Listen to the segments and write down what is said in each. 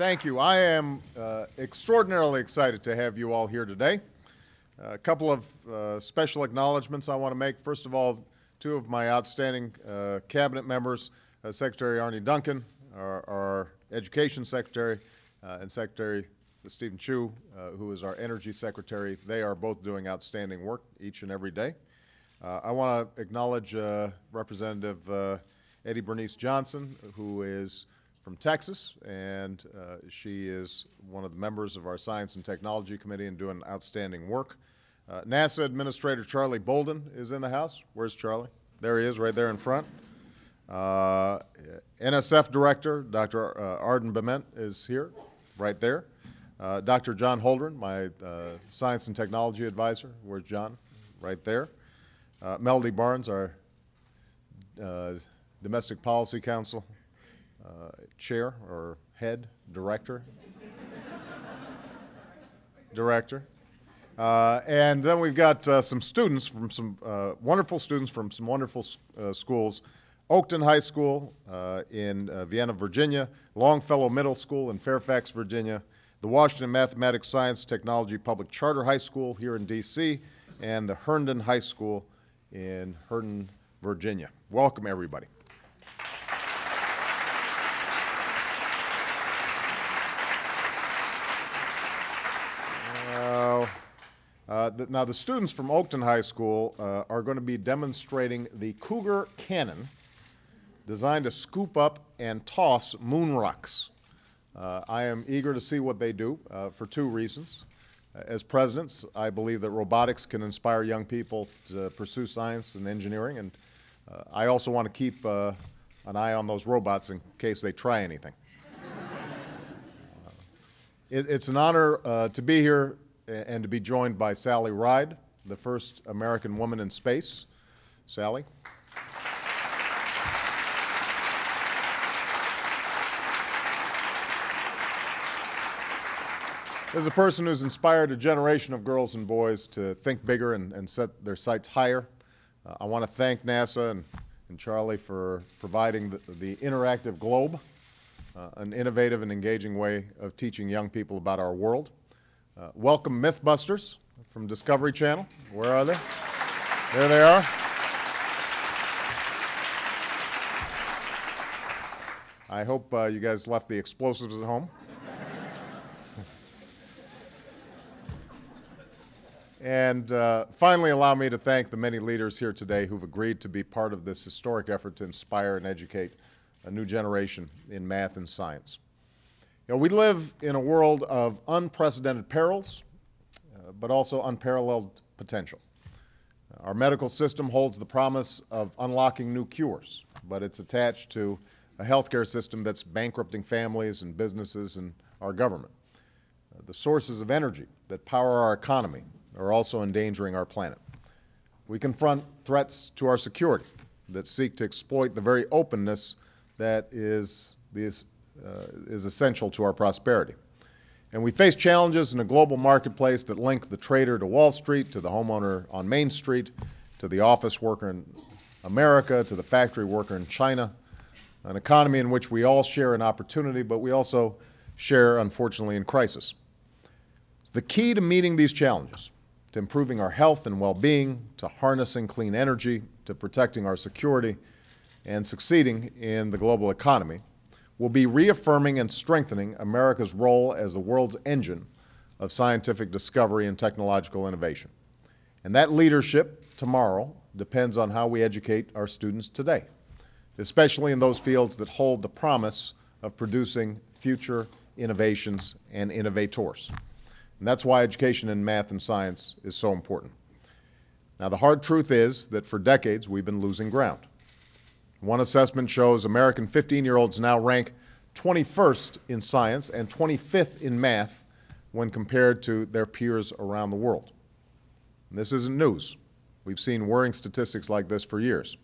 Thank you. I am uh, extraordinarily excited to have you all here today. a couple of uh, special acknowledgments I want to make. First of all, two of my outstanding uh, cabinet members, uh, Secretary Arne Duncan, our, our Education Secretary, uh, and Secretary Steven Chu, uh, who is our Energy Secretary. They are both doing outstanding work each and every day. I want to acknowledge Representative Eddie Bernice Johnson, who is from Texas, and uh, she is one of the members of our Science and Technology Committee and doing outstanding work. Uh, NASA Administrator Charlie Bolden is in the house. Where's Charlie? There he is, right there in front. Uh, NSF Director Dr. Uh, Arden Bement is here, right there. Uh, Dr. John Holdren, my uh, Science and Technology Advisor. Where's John? Right there. Melody Barnes, our Domestic Policy Council uh, chair or head, director, director. Uh, and then we've got uh, some students from some uh, wonderful students from some wonderful uh, schools. Oakton High School uh, in Vienna, Virginia, Longfellow Middle School in Fairfax, Virginia, the Washington Mathematics Science Technology Public Charter High School here in D.C., and the Herndon High School in Herndon, Virginia. Welcome, everybody. Uh, the, now, the students from Oakton High School uh, are going to be demonstrating the Cougar Cannon, designed to scoop up and toss moon rocks. Uh, I am eager to see what they do uh, for two reasons. As presidents, I believe that robotics can inspire young people to pursue science and engineering, and uh, I also want to keep uh, an eye on those robots in case they try anything. It, it's an honor to be here and to be joined by Sally Ride, the first American woman in space. Sally. As a person who's inspired a generation of girls and boys to think bigger and, and set their sights higher, uh, I want to thank NASA and, and Charlie for providing the, the interactive globe, uh, an innovative and engaging way of teaching young people about our world. Uh, welcome Mythbusters from Discovery Channel. Where are they? There they are. I hope uh, you guys left the explosives at home. and uh, finally, allow me to thank the many leaders here today who've agreed to be part of this historic effort to inspire and educate a new generation in math and science. You know, we live in a world of unprecedented perils, uh, but also unparalleled potential. Our medical system holds the promise of unlocking new cures, but it's attached to a healthcare system that's bankrupting families and businesses and our government. Uh, the sources of energy that power our economy are also endangering our planet. We confront threats to our security that seek to exploit the very openness that is the Uh, is essential to our prosperity. And we face challenges in a global marketplace that link the trader to Wall Street, to the homeowner on Main Street, to the office worker in America, to the factory worker in China, an economy in which we all share an opportunity, but we also share, unfortunately, in crisis. It's The key to meeting these challenges, to improving our health and well-being, to harnessing clean energy, to protecting our security, and succeeding in the global economy will be reaffirming and strengthening America's role as the world's engine of scientific discovery and technological innovation. And that leadership tomorrow depends on how we educate our students today, especially in those fields that hold the promise of producing future innovations and innovators. And that's why education in math and science is so important. Now, the hard truth is that for decades we've been losing ground. One assessment shows American 15-year-olds now rank 21st in science and 25th in math when compared to their peers around the world. And this isn't news. We've seen worrying statistics like this for years.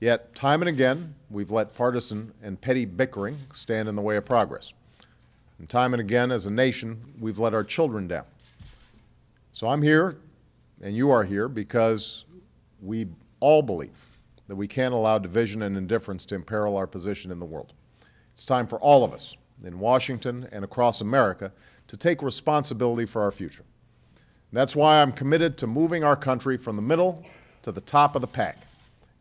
Yet, time and again, we've let partisan and petty bickering stand in the way of progress. And time and again, as a nation, we've let our children down. So I'm here, and you are here, because we all believe that we can't allow division and indifference to imperil our position in the world. It's time for all of us in Washington, and across America to take responsibility for our future. That's why I'm committed to moving our country from the middle to the top of the pack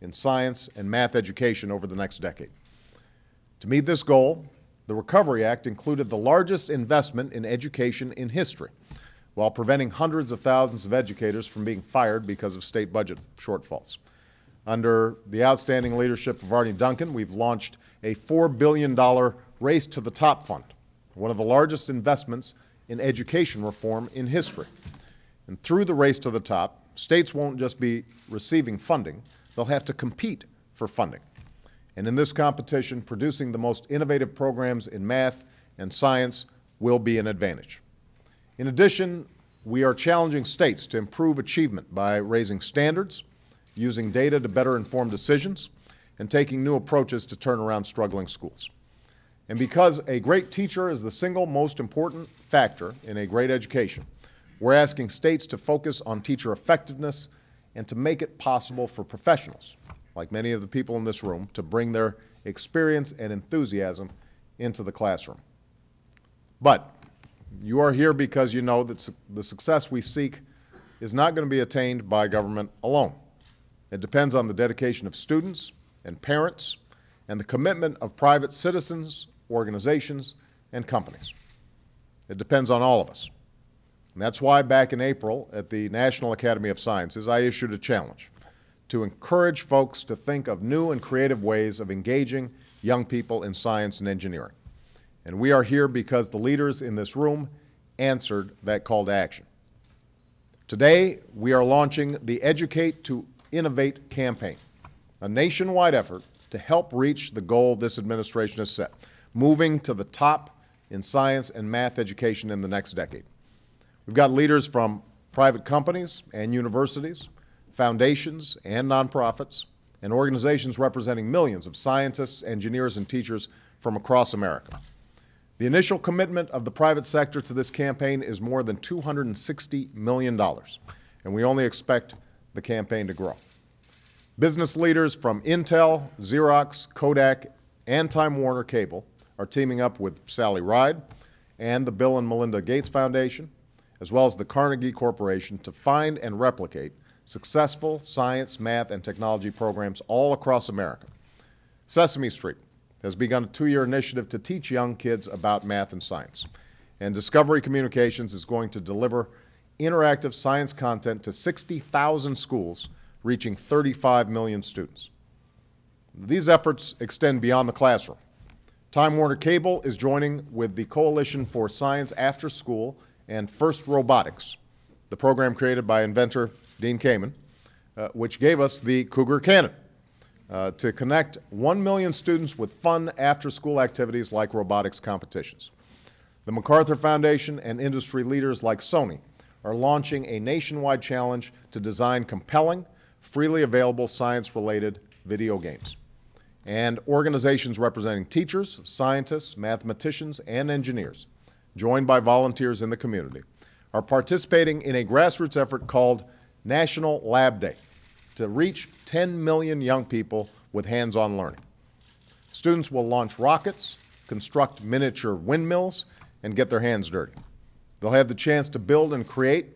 in science and math education over the next decade. To meet this goal, the Recovery Act included the largest investment in education in history, while preventing hundreds of thousands of educators from being fired because of state budget shortfalls. Under the outstanding leadership of Arne Duncan, we've launched a $4 billion Race to the Top Fund, one of the largest investments in education reform in history. And through the Race to the Top, states won't just be receiving funding, they'll have to compete for funding. And in this competition, producing the most innovative programs in math and science will be an advantage. In addition, we are challenging states to improve achievement by raising standards, using data to better inform decisions, and taking new approaches to turn around struggling schools. And because a great teacher is the single most important factor in a great education, we're asking states to focus on teacher effectiveness and to make it possible for professionals, like many of the people in this room, to bring their experience and enthusiasm into the classroom. But you are here because you know that the success we seek is not going to be attained by government alone. It depends on the dedication of students and parents and the commitment of private citizens, organizations, and companies. It depends on all of us. And that's why back in April at the National Academy of Sciences, I issued a challenge to encourage folks to think of new and creative ways of engaging young people in science and engineering. And we are here because the leaders in this room answered that call to action. Today, we are launching the Educate to Innovate campaign, a nationwide effort to help reach the goal this administration has set, moving to the top in science and math education in the next decade. We've got leaders from private companies and universities, foundations and nonprofits, and organizations representing millions of scientists, engineers, and teachers from across America. The initial commitment of the private sector to this campaign is more than $260 million, and we only expect the campaign to grow. Business leaders from Intel, Xerox, Kodak, and Time Warner Cable are teaming up with Sally Ride and the Bill and Melinda Gates Foundation as well as the Carnegie Corporation, to find and replicate successful science, math, and technology programs all across America. Sesame Street has begun a two-year initiative to teach young kids about math and science. And Discovery Communications is going to deliver interactive science content to 60,000 schools, reaching 35 million students. These efforts extend beyond the classroom. Time Warner Cable is joining with the Coalition for Science After School and FIRST Robotics, the program created by inventor Dean Kamen, uh, which gave us the Cougar Cannon uh, to connect 1 million students with fun after-school activities like robotics competitions. The MacArthur Foundation and industry leaders like Sony are launching a nationwide challenge to design compelling, freely available science-related video games. And organizations representing teachers, scientists, mathematicians, and engineers joined by volunteers in the community, are participating in a grassroots effort called National Lab Day to reach 10 million young people with hands-on learning. Students will launch rockets, construct miniature windmills, and get their hands dirty. They'll have the chance to build and create,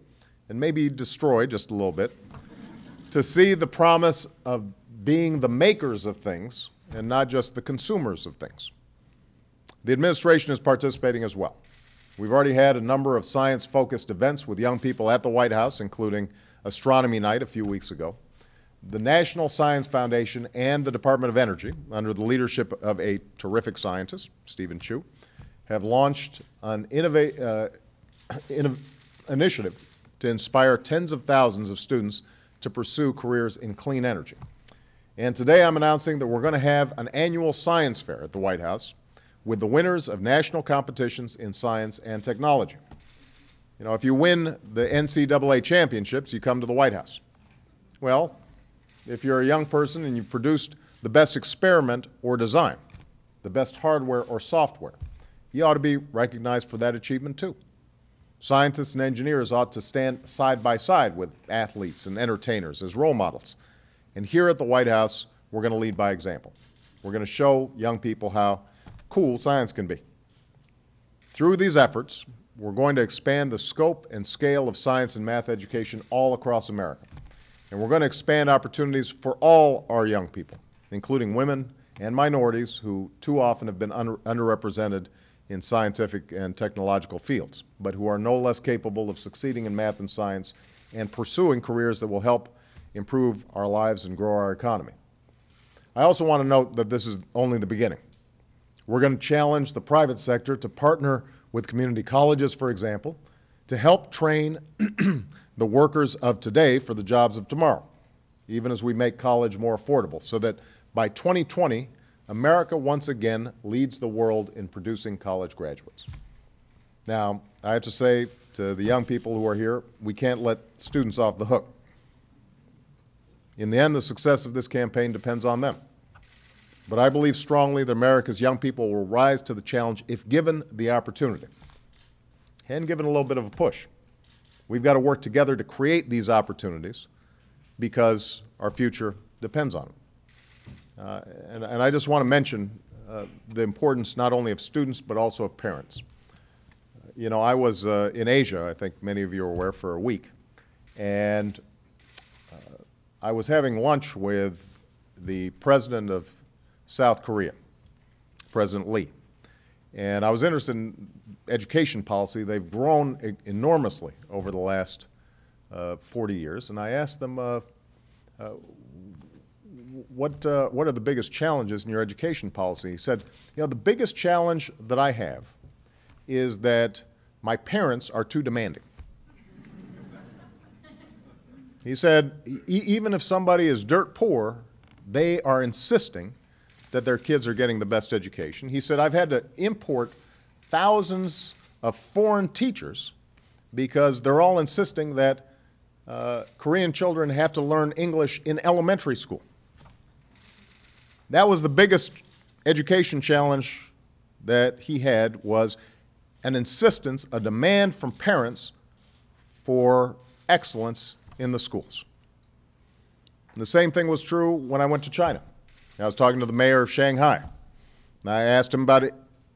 and maybe destroy just a little bit, to see the promise of being the makers of things and not just the consumers of things. The administration is participating as well. We've already had a number of science-focused events with young people at the White House, including Astronomy Night a few weeks ago. The National Science Foundation and the Department of Energy, under the leadership of a terrific scientist, Steven Chu, have launched an uh, initiative to inspire tens of thousands of students to pursue careers in clean energy. And today I'm announcing that we're going to have an annual science fair at the White House with the winners of national competitions in science and technology. You know, if you win the NCAA championships, you come to the White House. Well, if you're a young person and you've produced the best experiment or design, the best hardware or software, you ought to be recognized for that achievement too. Scientists and engineers ought to stand side by side with athletes and entertainers as role models. And here at the White House, we're going to lead by example. We're going to show young people how cool science can be. Through these efforts, we're going to expand the scope and scale of science and math education all across America. And we're going to expand opportunities for all our young people, including women and minorities who too often have been under, underrepresented in scientific and technological fields, but who are no less capable of succeeding in math and science and pursuing careers that will help improve our lives and grow our economy. I also want to note that this is only the beginning. We're going to challenge the private sector to partner with community colleges, for example, to help train the workers of today for the jobs of tomorrow, even as we make college more affordable, so that by 2020, America once again leads the world in producing college graduates. Now, I have to say to the young people who are here, we can't let students off the hook. In the end, the success of this campaign depends on them. But I believe strongly that America's young people will rise to the challenge if given the opportunity and given a little bit of a push. We've got to work together to create these opportunities because our future depends on it. Uh, and, and, I just want to mention uh, the importance not only of students but also of parents. You know, I was uh, in Asia, I think many of you are aware, for a week. And uh, I was having lunch with the president of South Korea, President Lee. And I was interested in education policy. They've grown enormously over the last uh, 40 years. And I asked them, what, uh, what are the biggest challenges in your education policy? He said, you know, the biggest challenge that I have is that my parents are too demanding. he said, e even if somebody is dirt poor, they are insisting that their kids are getting the best education. He said, I've had to import thousands of foreign teachers because they're all insisting that uh, Korean children have to learn English in elementary school. That was the biggest education challenge that he had was an insistence, a demand from parents for excellence in the schools. And the same thing was true when I went to China. I was talking to the mayor of Shanghai. And I asked him about it,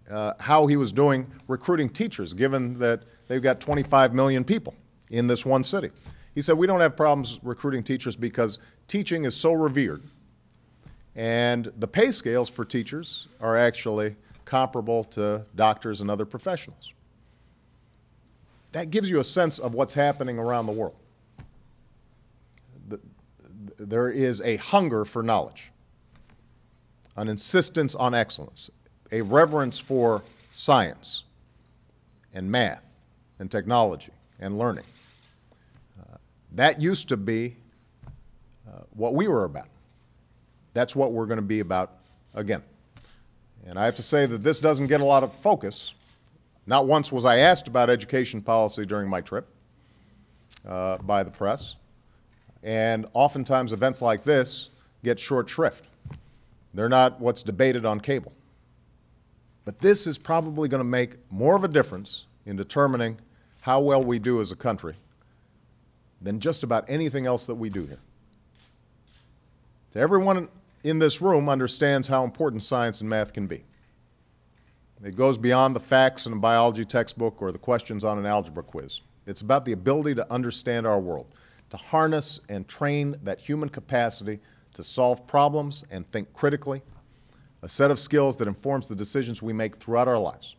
uh, how he was doing recruiting teachers, given that they've got 25 million people in this one city. He said, we don't have problems recruiting teachers because teaching is so revered. And the pay scales for teachers are actually comparable to doctors and other professionals. That gives you a sense of what's happening around the world. The, there is a hunger for knowledge an insistence on excellence, a reverence for science and math and technology and learning. Uh, that used to be uh, what we were about. That's what we're going to be about again. And I have to say that this doesn't get a lot of focus. Not once was I asked about education policy during my trip uh, by the press. And oftentimes events like this get short shrift. They're not what's debated on cable. But this is probably going to make more of a difference in determining how well we do as a country than just about anything else that we do here. So everyone in this room understands how important science and math can be. It goes beyond the facts in a biology textbook or the questions on an algebra quiz. It's about the ability to understand our world, to harness and train that human capacity to solve problems and think critically, a set of skills that informs the decisions we make throughout our lives.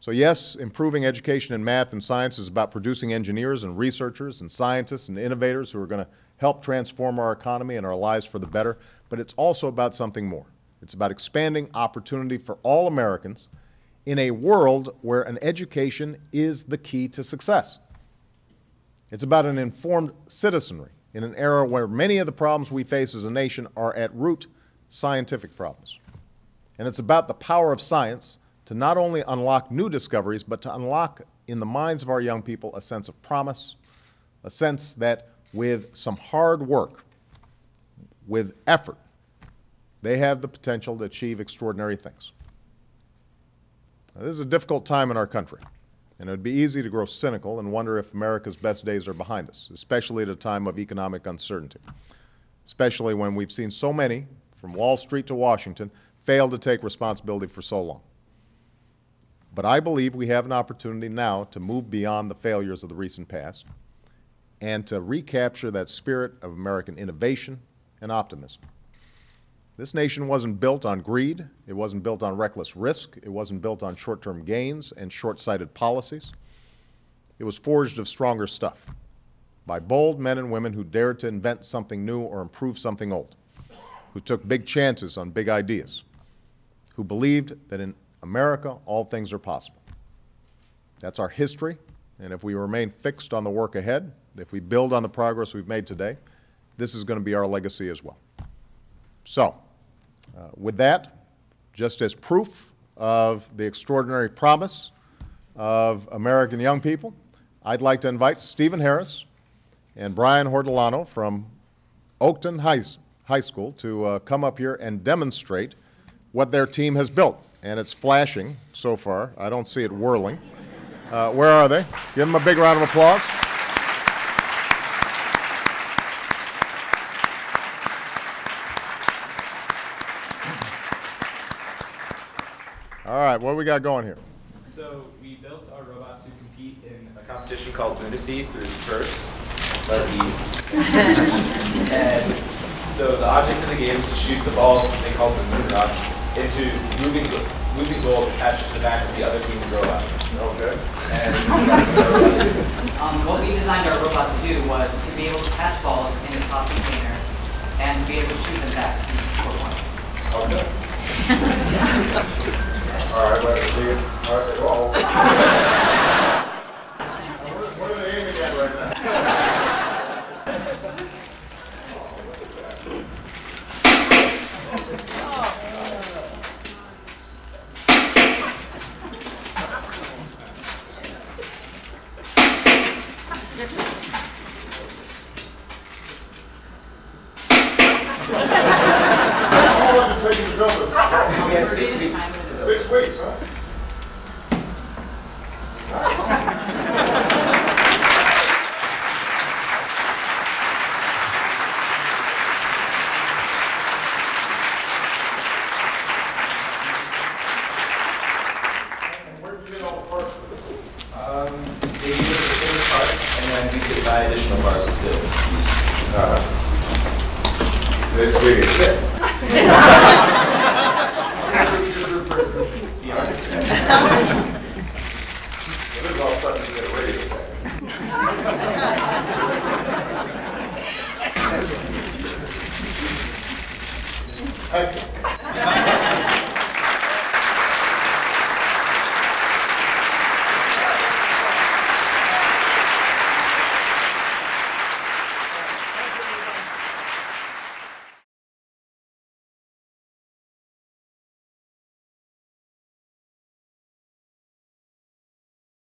So yes, improving education in math and science is about producing engineers and researchers and scientists and innovators who are going to help transform our economy and our lives for the better, but it's also about something more. It's about expanding opportunity for all Americans in a world where an education is the key to success. It's about an informed citizenry in an era where many of the problems we face as a nation are at root scientific problems. And it's about the power of science to not only unlock new discoveries, but to unlock in the minds of our young people a sense of promise, a sense that with some hard work, with effort, they have the potential to achieve extraordinary things. Now, this is a difficult time in our country. And it would be easy to grow cynical and wonder if America's best days are behind us, especially at a time of economic uncertainty, especially when we've seen so many, from Wall Street to Washington, fail to take responsibility for so long. But I believe we have an opportunity now to move beyond the failures of the recent past and to recapture that spirit of American innovation and optimism. This nation wasn't built on greed, it wasn't built on reckless risk, it wasn't built on short-term gains and short-sighted policies. It was forged of stronger stuff by bold men and women who dared to invent something new or improve something old, who took big chances on big ideas, who believed that in America all things are possible. That's our history, and if we remain fixed on the work ahead, if we build on the progress we've made today, this is going to be our legacy as well. So, uh, with that, just as proof of the extraordinary promise of American young people, I'd like to invite Stephen Harris and Brian Hortolano from Oakton High, High School to uh, come up here and demonstrate what their team has built. And it's flashing so far. I don't see it whirling. Uh, where are they? Give them a big round of applause. All right, what do we got going here? So we built our robot to compete in a competition called Lunacy through FIRST, letter E. and so the object of the game is to shoot the balls, they call them moon rocks, into moving, moving goals attached to the back of the other team's robots. Okay. And Um, what we designed our robot to do was to be able to catch balls in a top container and be able to shoot them back for one. Okay. All right, wait, see it. All right, oh. What are they aiming at right now? How long is it taking to build this? we had six weeks. Six weeks, huh? Yani.